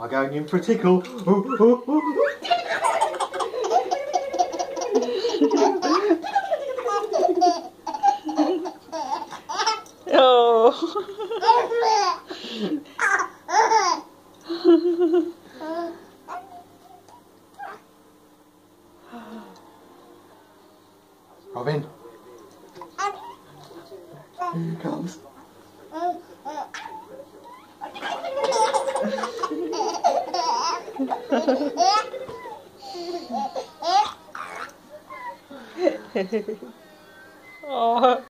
I'm going in for a tickle. oh. Robin. Here he comes. oh.